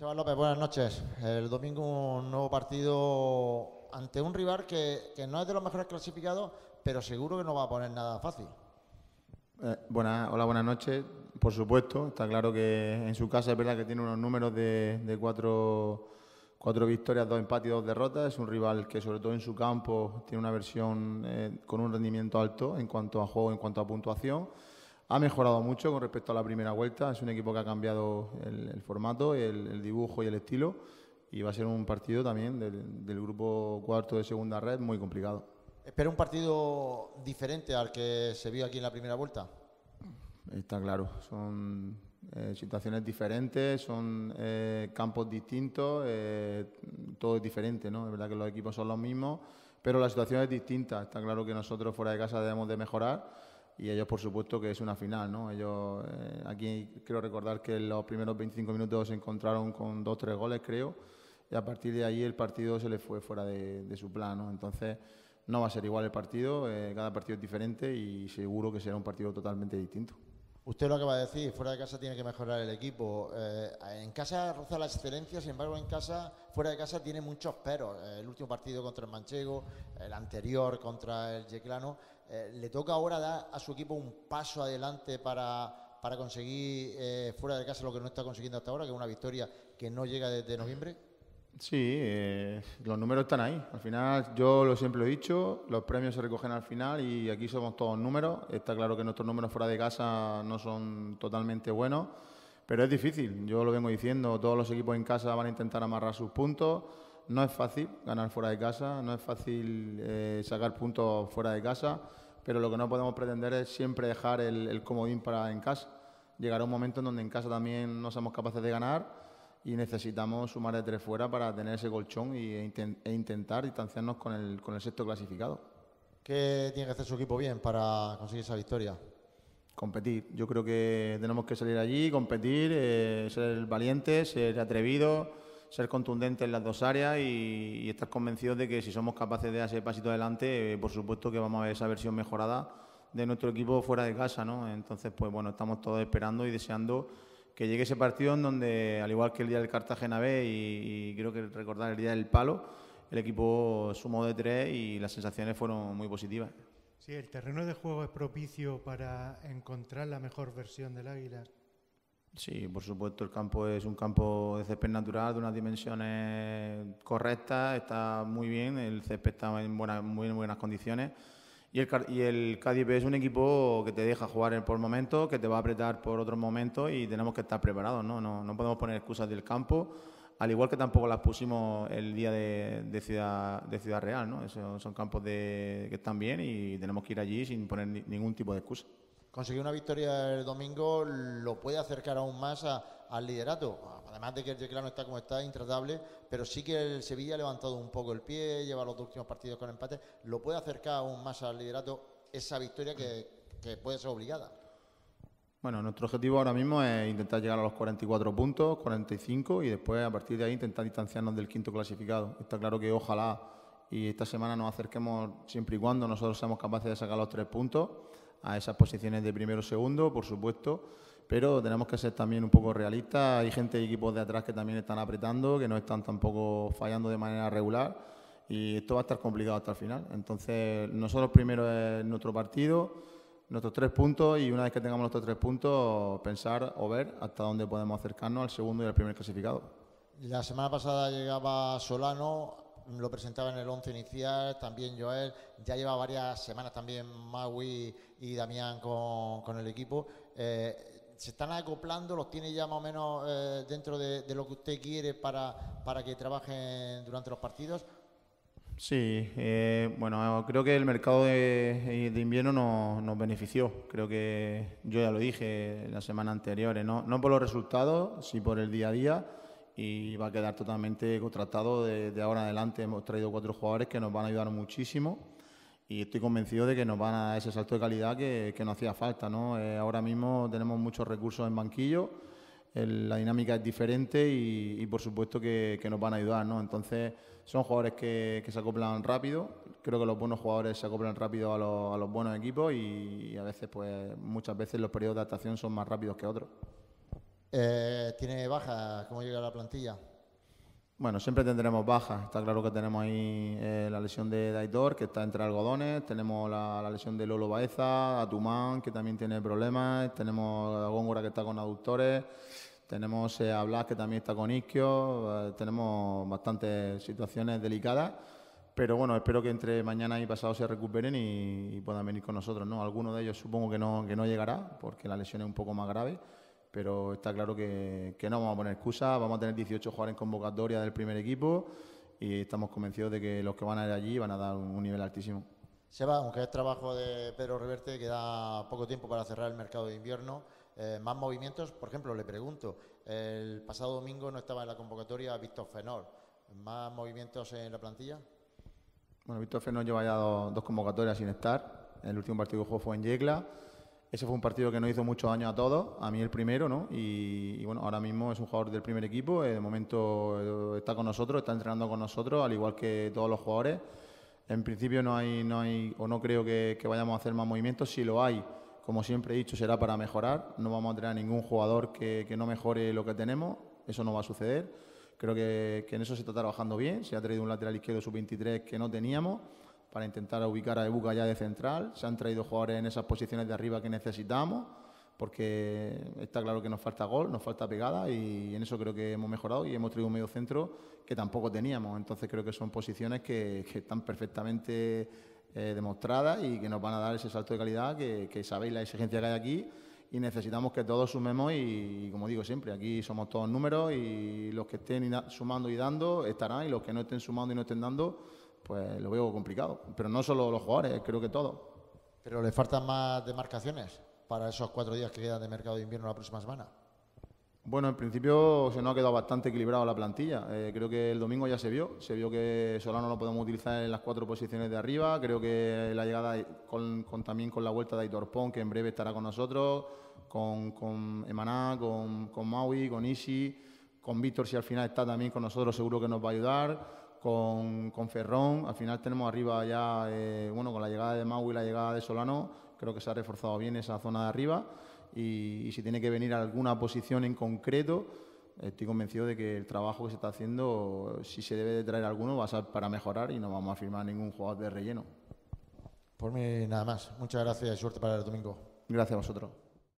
Sebas López, buenas noches. El domingo un nuevo partido ante un rival que, que no es de los mejores clasificados, pero seguro que no va a poner nada fácil. Eh, buenas, hola, buenas noches. Por supuesto, está claro que en su casa es verdad que tiene unos números de, de cuatro, cuatro victorias, dos empates y dos derrotas. Es un rival que, sobre todo en su campo, tiene una versión eh, con un rendimiento alto en cuanto a juego, en cuanto a puntuación. Ha mejorado mucho con respecto a la primera vuelta. Es un equipo que ha cambiado el, el formato, el, el, dibujo y el estilo. Y va a ser un partido también del, del grupo cuarto de segunda red muy complicado. ¿Espera un partido diferente al que se vio aquí en la primera vuelta? Está claro, son eh, situaciones diferentes, son eh, campos distintos, eh, todo es diferente, ¿no? Es verdad que los equipos son los mismos, pero la situación es distinta. Está claro que nosotros fuera de casa debemos de mejorar y ellos, por supuesto, que es una final, ¿no? Ellos, eh, aquí quiero recordar que en los primeros 25 minutos se encontraron con dos, tres goles, creo, y a partir de ahí el partido se les fue fuera de, de su plano. Entonces no va a ser igual el partido, eh, cada partido es diferente y seguro que será un partido totalmente distinto. Usted lo acaba de decir, fuera de casa tiene que mejorar el equipo. Eh, en casa roza la excelencia, sin embargo en casa, fuera de casa tiene muchos peros. Eh, el último partido contra el Manchego, el anterior contra el Yeclano. Eh, le toca ahora dar a su equipo un paso adelante para, para conseguir eh, fuera de casa lo que no está consiguiendo hasta ahora, que es una victoria que no llega desde noviembre. Sí, eh, los números están ahí. Al final, yo lo siempre he dicho, los premios se recogen al final y aquí somos todos números. Está claro que nuestros números fuera de casa no son totalmente buenos, pero es difícil. Yo lo vengo diciendo, todos los equipos en casa van a intentar amarrar sus puntos. No es fácil ganar fuera de casa, no es fácil eh, sacar puntos fuera de casa, pero lo que no podemos pretender es siempre dejar el, el comodín para en casa. Llegará un momento en donde en casa también no somos capaces de ganar y necesitamos sumar de tres fuera para tener ese colchón y, e, intent, e, intentar distanciarnos con el, con el sexto clasificado. ¿Qué tiene que hacer su equipo bien para conseguir esa victoria? Competir. Yo creo que tenemos que salir allí, competir, eh, ser valientes, ser atrevidos, ser contundentes en las dos áreas y, y, estar convencidos de que si somos capaces de dar ese pasito adelante, eh, por supuesto que vamos a ver esa versión mejorada de nuestro equipo fuera de casa, ¿no? Entonces, pues bueno, estamos todos esperando y deseando que llegue ese partido en donde, al igual que el día del Cartagena B y, y creo que recordar el día del Palo, el equipo sumó de tres y las sensaciones fueron muy positivas. Sí, el terreno de juego es propicio para encontrar la mejor versión del Águila. Sí, por supuesto, el campo es un campo de césped natural, de unas dimensiones correctas, está muy bien, el césped está en buenas, muy en buenas condiciones. Y el, y el Cádiz es un equipo que te deja jugar por momentos, que te va a apretar por otros momentos y tenemos que estar preparados, ¿no? No, podemos poner excusas del campo, al igual que tampoco las pusimos el día de, Ciudad, de Ciudad Real, ¿no? Son campos de, que están bien y tenemos que ir allí sin poner ni, ningún tipo de excusa. Conseguir una victoria el domingo lo puede acercar aún más a, al liderato. Además de que el Yeclano está como está, intratable, pero sí que el Sevilla ha levantado un poco el pie, lleva los dos últimos partidos con empate. Lo puede acercar aún más al liderato esa victoria que, que puede ser obligada. Bueno, nuestro objetivo ahora mismo es intentar llegar a los 44 puntos, 45, y después a partir de ahí intentar distanciarnos del quinto clasificado. Está claro que ojalá y esta semana nos acerquemos siempre y cuando nosotros seamos capaces de sacar los tres puntos a esas posiciones de primero o segundo, por supuesto, pero tenemos que ser también un poco realistas. Hay gente y equipos de atrás que también están apretando, que no están tampoco fallando de manera regular y esto va a estar complicado hasta el final. Entonces, nosotros primero es nuestro partido, nuestros tres puntos y una vez que tengamos nuestros tres puntos, pensar o ver hasta dónde podemos acercarnos al segundo y al primer clasificado. La semana pasada llegaba Solano, lo presentaba en el 11 inicial, también Joel, ya lleva varias semanas también Maui y Damián con, con el equipo. Eh, ¿Se están acoplando? ¿Los tiene ya más o menos eh, dentro de, de, lo que usted quiere para, para que trabajen durante los partidos? Sí, eh, bueno, creo que el mercado de, invierno nos, nos, benefició. Creo que yo ya lo dije la semana anterior, no, no por los resultados, sí por el día a día y va a quedar totalmente contratado de, ahora adelante. Hemos traído cuatro jugadores que nos van a ayudar muchísimo y estoy convencido de que nos van a dar ese salto de calidad que, que nos hacía falta. ¿no? Eh, ahora mismo tenemos muchos recursos en banquillo, la dinámica es diferente y, por supuesto que, que, nos van a ayudar. ¿no? Entonces son jugadores que, que, se acoplan rápido, creo que los buenos jugadores se acoplan rápido a los, a los buenos equipos y, y a veces, pues muchas veces los periodos de adaptación son más rápidos que otros. Eh, ¿Tiene baja? ¿Cómo llega la plantilla? Bueno, siempre tendremos bajas. Está claro que tenemos ahí eh, la lesión de Daitor, que está entre algodones. Tenemos la, lesión de Lolo Baeza, Atumán, que también tiene problemas. Tenemos a Góngora, que está con aductores. Tenemos eh, a Blas, que también está con isquio. Eh, tenemos bastantes situaciones delicadas. Pero bueno, espero que entre mañana y pasado se recuperen y, puedan venir con nosotros. ¿no? Alguno de ellos supongo que no, que no llegará, porque la lesión es un poco más grave pero está claro que, no vamos a poner excusa, vamos a tener 18 jugadores en convocatoria del primer equipo y estamos convencidos de que los que van a ir allí van a dar un, nivel altísimo. Se va, aunque es trabajo de Pedro Reverte, queda poco tiempo para cerrar el mercado de invierno. Eh, más movimientos, por ejemplo, le pregunto, el pasado domingo no estaba en la convocatoria Víctor Fenor. ¿Más movimientos en la plantilla? Bueno, Víctor Fenor lleva ya dos, dos convocatorias sin estar. El último partido que jugó fue en Yegla. Ese fue un partido que nos hizo muchos años a todos, a mí el primero, ¿no? Y, bueno, ahora mismo es un jugador del primer equipo, eh, de momento eh, está con nosotros, está entrenando con nosotros, al igual que todos los jugadores. En principio no hay, no hay o no creo que, vayamos a hacer más movimientos. Si lo hay, como siempre he dicho, será para mejorar. No vamos a tener a ningún jugador que, no mejore lo que tenemos, eso no va a suceder. Creo que, que en eso se está trabajando bien. Se ha traído un lateral izquierdo sub-23 que no teníamos para intentar ubicar a Ebuca ya de central. Se han traído jugadores en esas posiciones de arriba que necesitamos, porque está claro que nos falta gol, nos falta pegada y en eso creo que hemos mejorado y hemos traído un medio centro que tampoco teníamos. Entonces creo que son posiciones que, están perfectamente eh, demostradas y que nos van a dar ese salto de calidad que, sabéis la exigencia que hay aquí y necesitamos que todos sumemos y, como digo siempre, aquí somos todos números y los que estén sumando y dando estarán y los que no estén sumando y no estén dando pues lo veo complicado. Pero no solo los jugadores, creo que todo. ¿Pero le faltan más demarcaciones para esos cuatro días que quedan de mercado de invierno la próxima semana? Bueno, en principio se nos ha quedado bastante equilibrado la plantilla. Eh, creo que el domingo ya se vio. Se vio que Solano lo podemos utilizar en las cuatro posiciones de arriba. Creo que la llegada con, también con la vuelta de Aitor Pong, que en breve estará con nosotros, con, con Emaná, con, con Maui, con Ishi, con Víctor, si al final está también con nosotros, seguro que nos va a ayudar con, con Ferrón. Al final tenemos arriba ya, eh, bueno, con la llegada de Mau y la llegada de Solano, creo que se ha reforzado bien esa zona de arriba. Y, si tiene que venir a alguna posición en concreto, estoy convencido de que el trabajo que se está haciendo, si se debe de traer alguno, va a ser para mejorar y no vamos a firmar ningún jugador de relleno. Por mí nada más. Muchas gracias y suerte para el domingo. Gracias a vosotros.